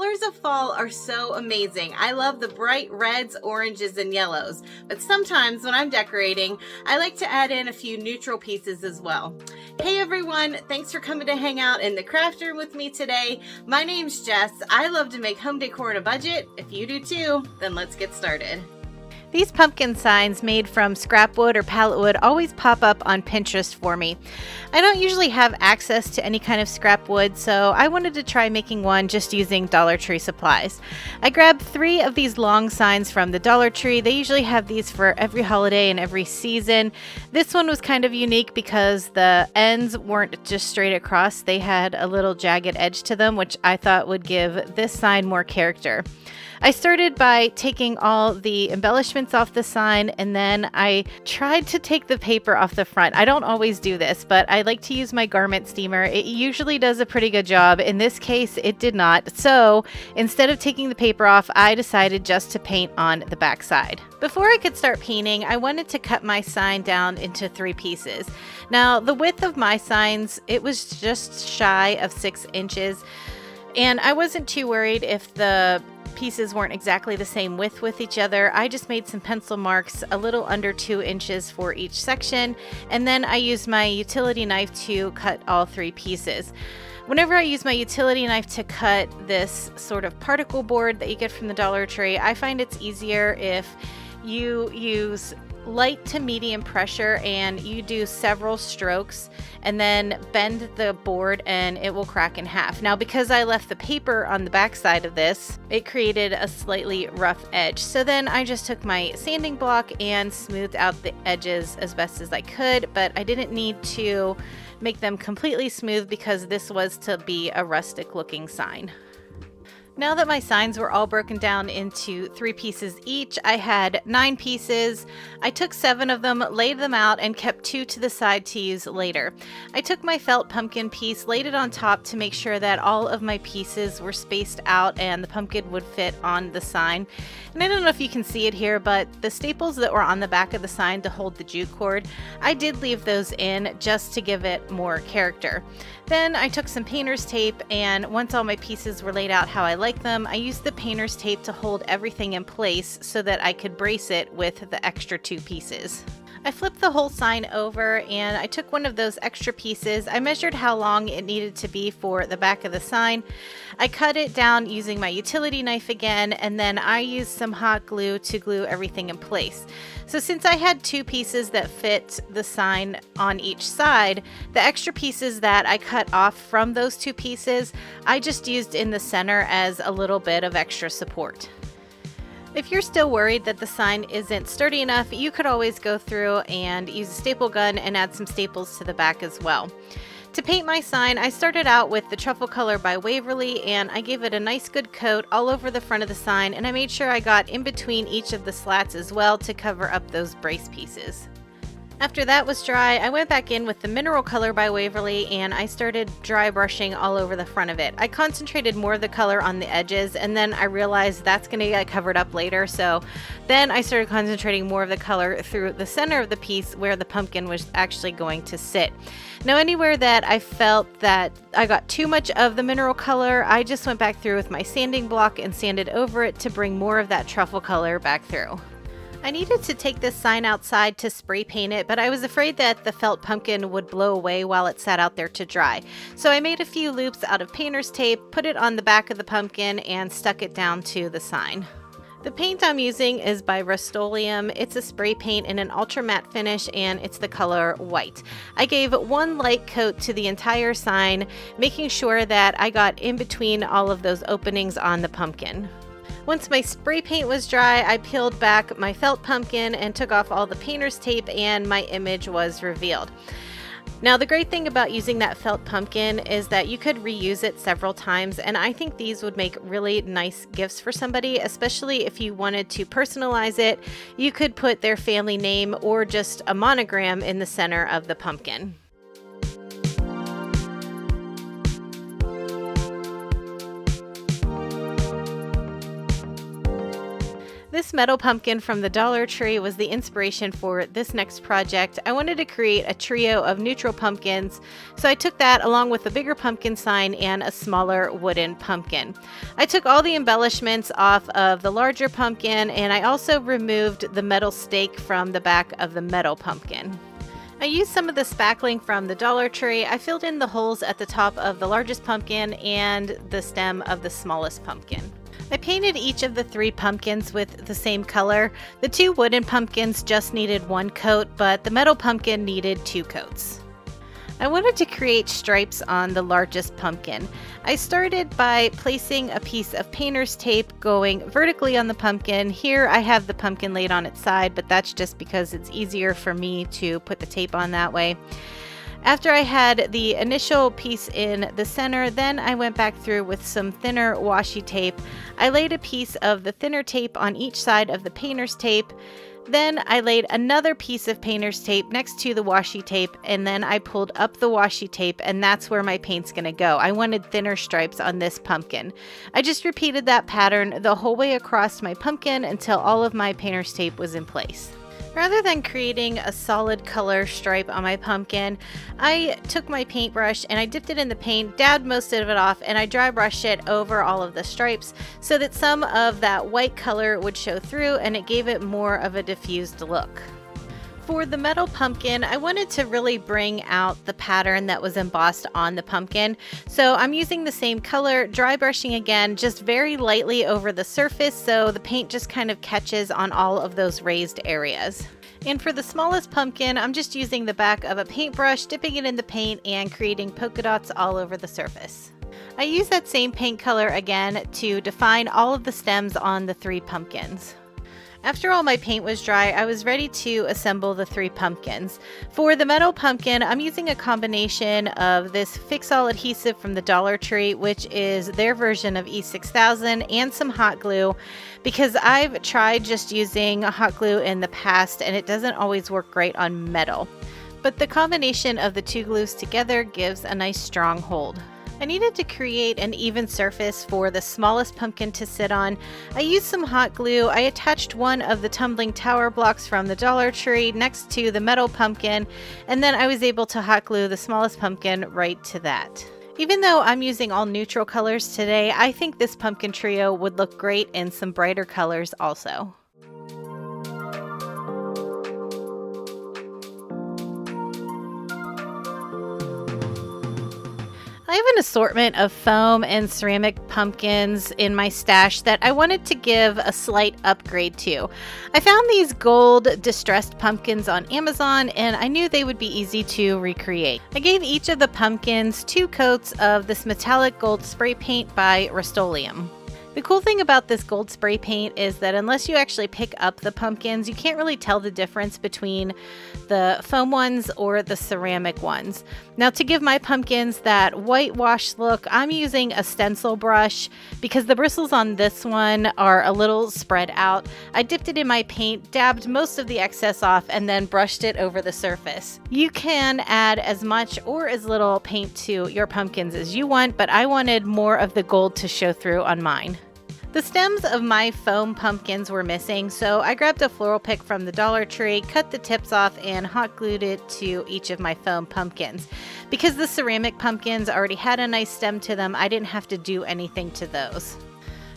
colors of fall are so amazing. I love the bright reds, oranges, and yellows, but sometimes when I'm decorating, I like to add in a few neutral pieces as well. Hey everyone, thanks for coming to hang out in the craft room with me today. My name's Jess. I love to make home decor on a budget. If you do too, then let's get started. These pumpkin signs made from scrap wood or pallet wood always pop up on Pinterest for me. I don't usually have access to any kind of scrap wood, so I wanted to try making one just using Dollar Tree supplies. I grabbed three of these long signs from the Dollar Tree. They usually have these for every holiday and every season. This one was kind of unique because the ends weren't just straight across, they had a little jagged edge to them, which I thought would give this sign more character. I started by taking all the embellishments off the sign and then I tried to take the paper off the front. I don't always do this, but I like to use my garment steamer. It usually does a pretty good job. In this case, it did not. So instead of taking the paper off, I decided just to paint on the back side. Before I could start painting, I wanted to cut my sign down into three pieces. Now, the width of my signs, it was just shy of six inches. And I wasn't too worried if the pieces weren't exactly the same width with each other. I just made some pencil marks a little under two inches for each section, and then I used my utility knife to cut all three pieces. Whenever I use my utility knife to cut this sort of particle board that you get from the Dollar Tree, I find it's easier if you use light to medium pressure and you do several strokes and then bend the board and it will crack in half. Now because I left the paper on the back side of this, it created a slightly rough edge. So then I just took my sanding block and smoothed out the edges as best as I could, but I didn't need to make them completely smooth because this was to be a rustic looking sign. Now that my signs were all broken down into three pieces each, I had nine pieces. I took seven of them, laid them out, and kept two to the side to use later. I took my felt pumpkin piece, laid it on top to make sure that all of my pieces were spaced out and the pumpkin would fit on the sign. And I don't know if you can see it here, but the staples that were on the back of the sign to hold the jute cord, I did leave those in just to give it more character. Then I took some painter's tape and once all my pieces were laid out how I like them, I used the painter's tape to hold everything in place so that I could brace it with the extra two pieces. I flipped the whole sign over and I took one of those extra pieces. I measured how long it needed to be for the back of the sign. I cut it down using my utility knife again and then I used some hot glue to glue everything in place. So since I had two pieces that fit the sign on each side, the extra pieces that I cut off from those two pieces, I just used in the center as a little bit of extra support. If you're still worried that the sign isn't sturdy enough, you could always go through and use a staple gun and add some staples to the back as well. To paint my sign, I started out with the Truffle Color by Waverly and I gave it a nice good coat all over the front of the sign and I made sure I got in between each of the slats as well to cover up those brace pieces. After that was dry, I went back in with the Mineral Color by Waverly and I started dry brushing all over the front of it. I concentrated more of the color on the edges and then I realized that's going to get covered up later. So then I started concentrating more of the color through the center of the piece where the pumpkin was actually going to sit. Now anywhere that I felt that I got too much of the mineral color, I just went back through with my sanding block and sanded over it to bring more of that truffle color back through. I needed to take this sign outside to spray paint it, but I was afraid that the felt pumpkin would blow away while it sat out there to dry. So I made a few loops out of painter's tape, put it on the back of the pumpkin, and stuck it down to the sign. The paint I'm using is by Rust-Oleum. It's a spray paint in an ultra matte finish and it's the color white. I gave one light coat to the entire sign, making sure that I got in between all of those openings on the pumpkin. Once my spray paint was dry, I peeled back my felt pumpkin and took off all the painter's tape and my image was revealed. Now the great thing about using that felt pumpkin is that you could reuse it several times and I think these would make really nice gifts for somebody, especially if you wanted to personalize it. You could put their family name or just a monogram in the center of the pumpkin. This metal pumpkin from the Dollar Tree was the inspiration for this next project. I wanted to create a trio of neutral pumpkins, so I took that along with a bigger pumpkin sign and a smaller wooden pumpkin. I took all the embellishments off of the larger pumpkin and I also removed the metal stake from the back of the metal pumpkin. I used some of the spackling from the Dollar Tree. I filled in the holes at the top of the largest pumpkin and the stem of the smallest pumpkin. I painted each of the three pumpkins with the same color. The two wooden pumpkins just needed one coat, but the metal pumpkin needed two coats. I wanted to create stripes on the largest pumpkin. I started by placing a piece of painter's tape going vertically on the pumpkin. Here I have the pumpkin laid on its side, but that's just because it's easier for me to put the tape on that way. After I had the initial piece in the center, then I went back through with some thinner washi tape. I laid a piece of the thinner tape on each side of the painter's tape. Then I laid another piece of painter's tape next to the washi tape and then I pulled up the washi tape and that's where my paint's gonna go. I wanted thinner stripes on this pumpkin. I just repeated that pattern the whole way across my pumpkin until all of my painter's tape was in place. Rather than creating a solid color stripe on my pumpkin, I took my paintbrush and I dipped it in the paint, dabbed most of it off, and I dry brushed it over all of the stripes so that some of that white color would show through and it gave it more of a diffused look. For the metal pumpkin, I wanted to really bring out the pattern that was embossed on the pumpkin. So I'm using the same color, dry brushing again, just very lightly over the surface so the paint just kind of catches on all of those raised areas. And for the smallest pumpkin, I'm just using the back of a paintbrush, dipping it in the paint and creating polka dots all over the surface. I use that same paint color again to define all of the stems on the three pumpkins. After all my paint was dry, I was ready to assemble the three pumpkins. For the metal pumpkin, I'm using a combination of this Fix-All adhesive from the Dollar Tree, which is their version of E6000, and some hot glue, because I've tried just using hot glue in the past and it doesn't always work great on metal. But the combination of the two glues together gives a nice strong hold. I needed to create an even surface for the smallest pumpkin to sit on. I used some hot glue. I attached one of the tumbling tower blocks from the Dollar Tree next to the metal pumpkin, and then I was able to hot glue the smallest pumpkin right to that. Even though I'm using all neutral colors today, I think this pumpkin trio would look great in some brighter colors also. I have an assortment of foam and ceramic pumpkins in my stash that I wanted to give a slight upgrade to. I found these gold distressed pumpkins on Amazon and I knew they would be easy to recreate. I gave each of the pumpkins two coats of this metallic gold spray paint by Rust-Oleum. The cool thing about this gold spray paint is that unless you actually pick up the pumpkins, you can't really tell the difference between the foam ones or the ceramic ones. Now to give my pumpkins that whitewash look, I'm using a stencil brush because the bristles on this one are a little spread out. I dipped it in my paint, dabbed most of the excess off, and then brushed it over the surface. You can add as much or as little paint to your pumpkins as you want, but I wanted more of the gold to show through on mine. The stems of my foam pumpkins were missing, so I grabbed a floral pick from the Dollar Tree, cut the tips off, and hot glued it to each of my foam pumpkins. Because the ceramic pumpkins already had a nice stem to them, I didn't have to do anything to those.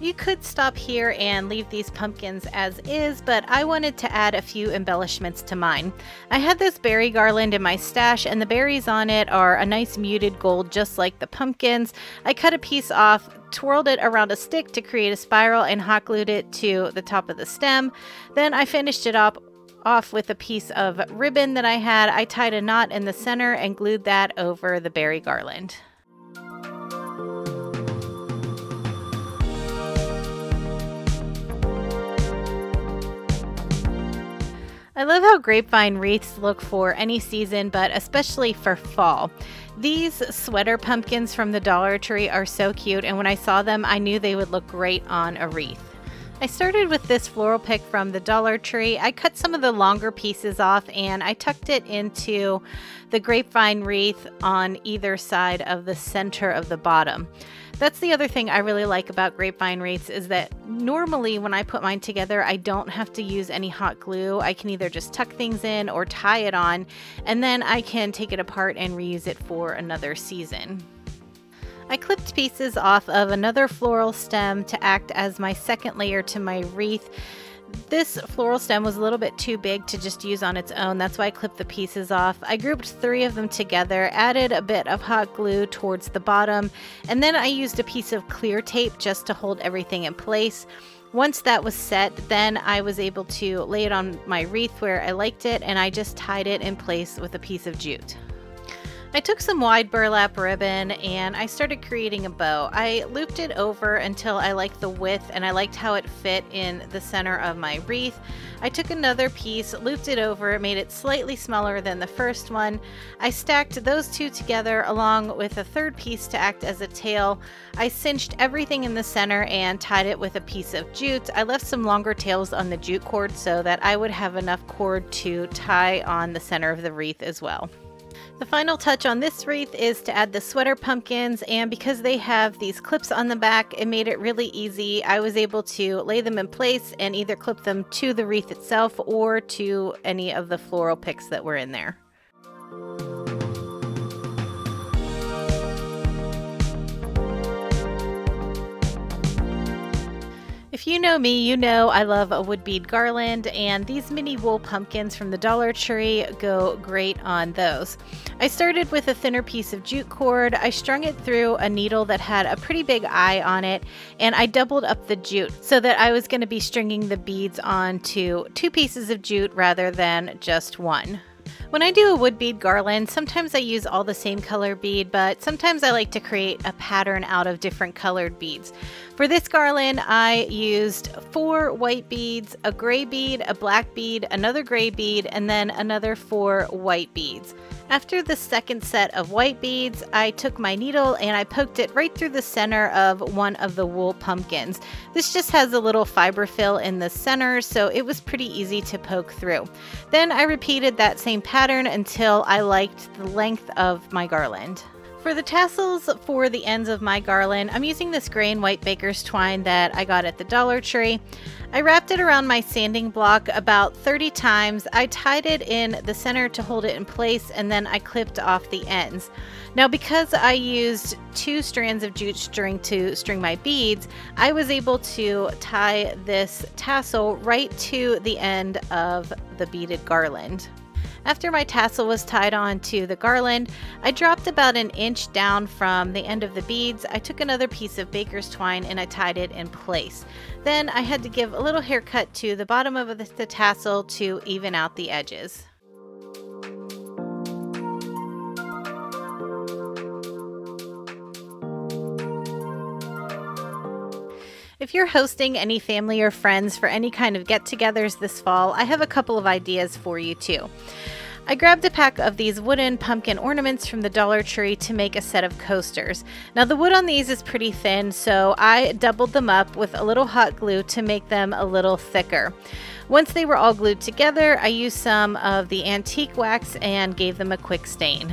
You could stop here and leave these pumpkins as is, but I wanted to add a few embellishments to mine. I had this berry garland in my stash and the berries on it are a nice muted gold just like the pumpkins. I cut a piece off, twirled it around a stick to create a spiral and hot glued it to the top of the stem. Then I finished it up off with a piece of ribbon that I had. I tied a knot in the center and glued that over the berry garland. I love how grapevine wreaths look for any season, but especially for fall. These sweater pumpkins from the Dollar Tree are so cute, and when I saw them, I knew they would look great on a wreath. I started with this floral pick from the Dollar Tree. I cut some of the longer pieces off and I tucked it into the grapevine wreath on either side of the center of the bottom. That's the other thing I really like about grapevine wreaths is that normally when I put mine together, I don't have to use any hot glue. I can either just tuck things in or tie it on, and then I can take it apart and reuse it for another season. I clipped pieces off of another floral stem to act as my second layer to my wreath. This floral stem was a little bit too big to just use on its own. That's why I clipped the pieces off. I grouped three of them together, added a bit of hot glue towards the bottom, and then I used a piece of clear tape just to hold everything in place. Once that was set, then I was able to lay it on my wreath where I liked it, and I just tied it in place with a piece of jute. I took some wide burlap ribbon and I started creating a bow. I looped it over until I liked the width and I liked how it fit in the center of my wreath. I took another piece, looped it over, made it slightly smaller than the first one. I stacked those two together along with a third piece to act as a tail. I cinched everything in the center and tied it with a piece of jute. I left some longer tails on the jute cord so that I would have enough cord to tie on the center of the wreath as well. The final touch on this wreath is to add the sweater pumpkins and because they have these clips on the back it made it really easy. I was able to lay them in place and either clip them to the wreath itself or to any of the floral picks that were in there. If you know me, you know I love a wood bead garland, and these mini wool pumpkins from the Dollar Tree go great on those. I started with a thinner piece of jute cord. I strung it through a needle that had a pretty big eye on it, and I doubled up the jute so that I was going to be stringing the beads onto two pieces of jute rather than just one. When I do a wood bead garland, sometimes I use all the same color bead, but sometimes I like to create a pattern out of different colored beads. For this garland, I used four white beads, a gray bead, a black bead, another gray bead, and then another four white beads. After the second set of white beads, I took my needle and I poked it right through the center of one of the wool pumpkins. This just has a little fiber fill in the center, so it was pretty easy to poke through. Then I repeated that same pattern until I liked the length of my garland. For the tassels for the ends of my garland, I'm using this gray and white baker's twine that I got at the Dollar Tree. I wrapped it around my sanding block about 30 times. I tied it in the center to hold it in place and then I clipped off the ends. Now because I used two strands of jute string to string my beads, I was able to tie this tassel right to the end of the beaded garland. After my tassel was tied on to the garland, I dropped about an inch down from the end of the beads. I took another piece of baker's twine and I tied it in place. Then I had to give a little haircut to the bottom of the, tassel to even out the edges. If you're hosting any family or friends for any kind of get togethers this fall, I have a couple of ideas for you too. I grabbed a pack of these wooden pumpkin ornaments from the Dollar Tree to make a set of coasters. Now the wood on these is pretty thin, so I doubled them up with a little hot glue to make them a little thicker. Once they were all glued together, I used some of the antique wax and gave them a quick stain.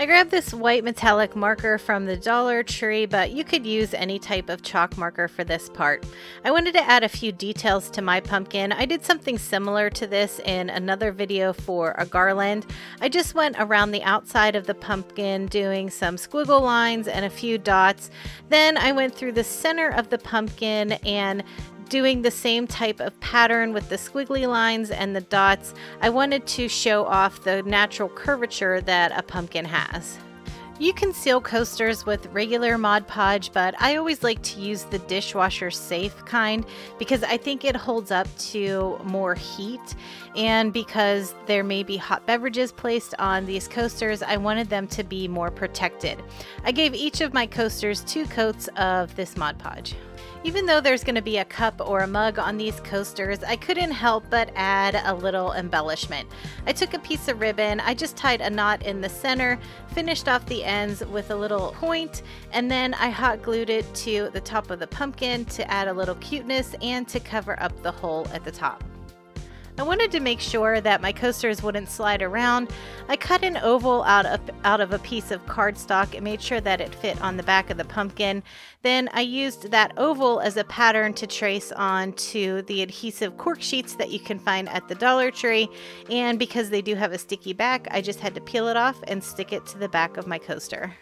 I grabbed this white metallic marker from the Dollar Tree, but you could use any type of chalk marker for this part. I wanted to add a few details to my pumpkin. I did something similar to this in another video for a garland. I just went around the outside of the pumpkin doing some squiggle lines and a few dots. Then I went through the center of the pumpkin and doing the same type of pattern with the squiggly lines and the dots, I wanted to show off the natural curvature that a pumpkin has. You can seal coasters with regular Mod Podge, but I always like to use the dishwasher safe kind because I think it holds up to more heat and because there may be hot beverages placed on these coasters, I wanted them to be more protected. I gave each of my coasters two coats of this Mod Podge. Even though there's going to be a cup or a mug on these coasters, I couldn't help but add a little embellishment. I took a piece of ribbon, I just tied a knot in the center, finished off the ends with a little point, and then I hot glued it to the top of the pumpkin to add a little cuteness and to cover up the hole at the top. I wanted to make sure that my coasters wouldn't slide around. I cut an oval out of, out of a piece of cardstock and made sure that it fit on the back of the pumpkin. Then I used that oval as a pattern to trace onto the adhesive cork sheets that you can find at the Dollar Tree. And because they do have a sticky back, I just had to peel it off and stick it to the back of my coaster.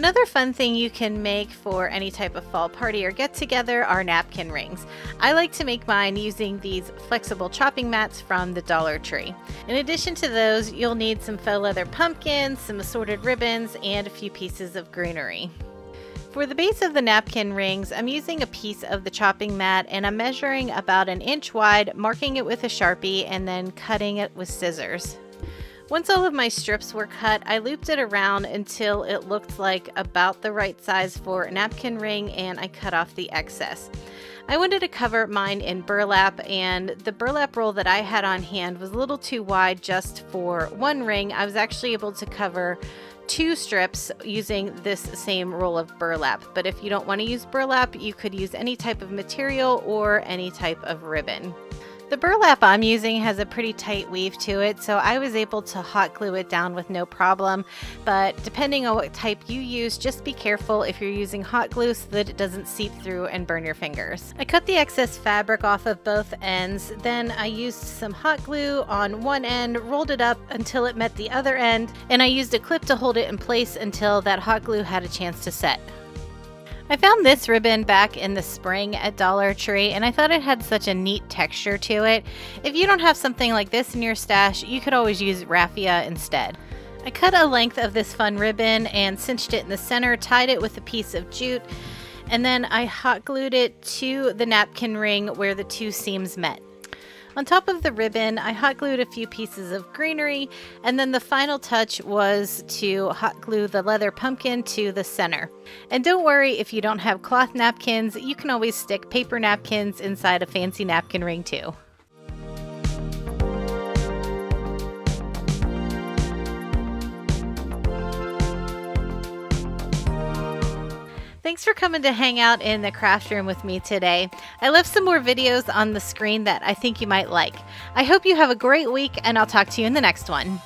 Another fun thing you can make for any type of fall party or get together are napkin rings. I like to make mine using these flexible chopping mats from the Dollar Tree. In addition to those, you'll need some faux leather pumpkins, some assorted ribbons, and a few pieces of greenery. For the base of the napkin rings, I'm using a piece of the chopping mat and I'm measuring about an inch wide, marking it with a Sharpie, and then cutting it with scissors. Once all of my strips were cut, I looped it around until it looked like about the right size for a napkin ring and I cut off the excess. I wanted to cover mine in burlap and the burlap roll that I had on hand was a little too wide just for one ring. I was actually able to cover two strips using this same roll of burlap. But if you don't want to use burlap, you could use any type of material or any type of ribbon. The burlap I'm using has a pretty tight weave to it, so I was able to hot glue it down with no problem. But depending on what type you use, just be careful if you're using hot glue so that it doesn't seep through and burn your fingers. I cut the excess fabric off of both ends, then I used some hot glue on one end, rolled it up until it met the other end, and I used a clip to hold it in place until that hot glue had a chance to set. I found this ribbon back in the spring at Dollar Tree and I thought it had such a neat texture to it. If you don't have something like this in your stash, you could always use raffia instead. I cut a length of this fun ribbon and cinched it in the center, tied it with a piece of jute, and then I hot glued it to the napkin ring where the two seams met. On top of the ribbon, I hot glued a few pieces of greenery, and then the final touch was to hot glue the leather pumpkin to the center. And don't worry if you don't have cloth napkins, you can always stick paper napkins inside a fancy napkin ring too. Thanks for coming to hang out in the craft room with me today. I left some more videos on the screen that I think you might like. I hope you have a great week, and I'll talk to you in the next one.